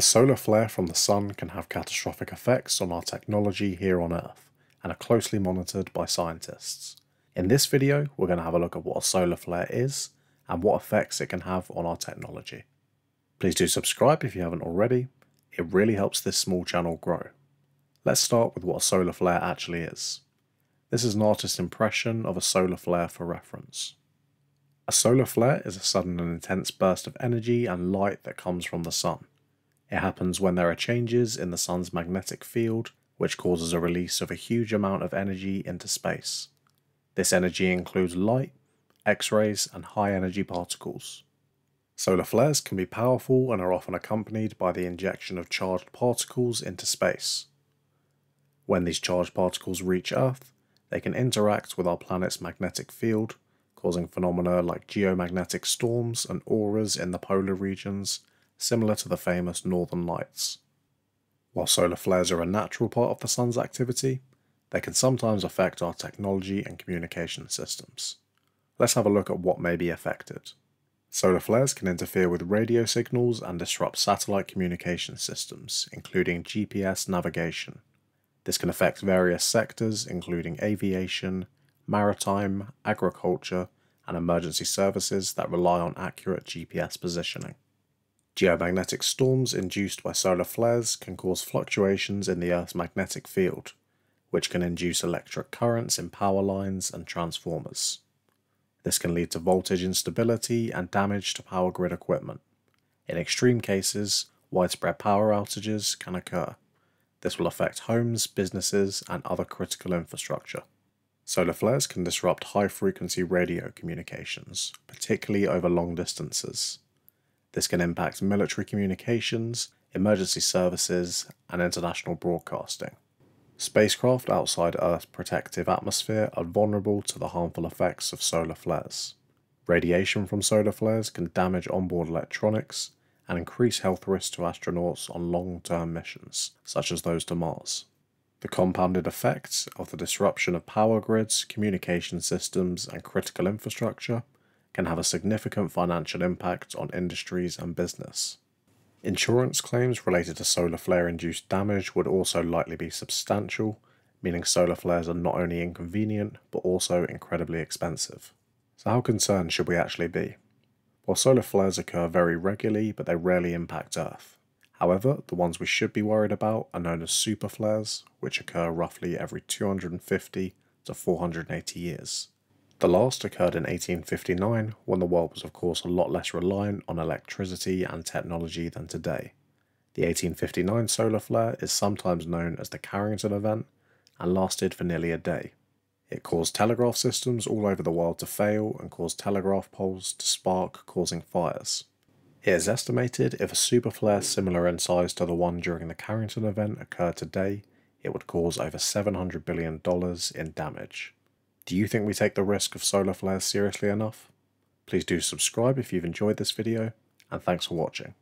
A solar flare from the sun can have catastrophic effects on our technology here on Earth and are closely monitored by scientists. In this video, we're going to have a look at what a solar flare is and what effects it can have on our technology. Please do subscribe if you haven't already, it really helps this small channel grow. Let's start with what a solar flare actually is. This is an artist's impression of a solar flare for reference. A solar flare is a sudden and intense burst of energy and light that comes from the sun. It happens when there are changes in the sun's magnetic field, which causes a release of a huge amount of energy into space. This energy includes light, X-rays, and high-energy particles. Solar flares can be powerful and are often accompanied by the ejection of charged particles into space. When these charged particles reach Earth, they can interact with our planet's magnetic field, causing phenomena like geomagnetic storms and auroras in the polar regions similar to the famous Northern Lights. While solar flares are a natural part of the sun's activity, they can sometimes affect our technology and communication systems. Let's have a look at what may be affected. Solar flares can interfere with radio signals and disrupt satellite communication systems, including GPS navigation. This can affect various sectors, including aviation, maritime, agriculture, and emergency services that rely on accurate GPS positioning. Geomagnetic storms induced by solar flares can cause fluctuations in the Earth's magnetic field, which can induce electric currents in power lines and transformers. This can lead to voltage instability and damage to power grid equipment. In extreme cases, widespread power outages can occur. This will affect homes, businesses, and other critical infrastructure. Solar flares can disrupt high frequency radio communications, particularly over long distances. This can impact military communications, emergency services, and international broadcasting. Spacecraft outside Earth's protective atmosphere are vulnerable to the harmful effects of solar flares. Radiation from solar flares can damage onboard electronics and increase health risks to astronauts on long-term missions, such as those to Mars. The compounded effects of the disruption of power grids, communication systems, and critical infrastructure can have a significant financial impact on industries and business. Insurance claims related to solar flare induced damage would also likely be substantial, meaning solar flares are not only inconvenient but also incredibly expensive. So, how concerned should we actually be? Well, solar flares occur very regularly, but they rarely impact Earth. However, the ones we should be worried about are known as super flares, which occur roughly every 250 to 480 years. The last occurred in 1859 when the world was of course a lot less reliant on electricity and technology than today. The 1859 solar flare is sometimes known as the Carrington event and lasted for nearly a day. It caused telegraph systems all over the world to fail and caused telegraph poles to spark, causing fires. It is estimated if a super flare similar in size to the one during the Carrington event occurred today, it would cause over $700 billion in damage. Do you think we take the risk of solar flares seriously enough? Please do subscribe if you've enjoyed this video, and thanks for watching.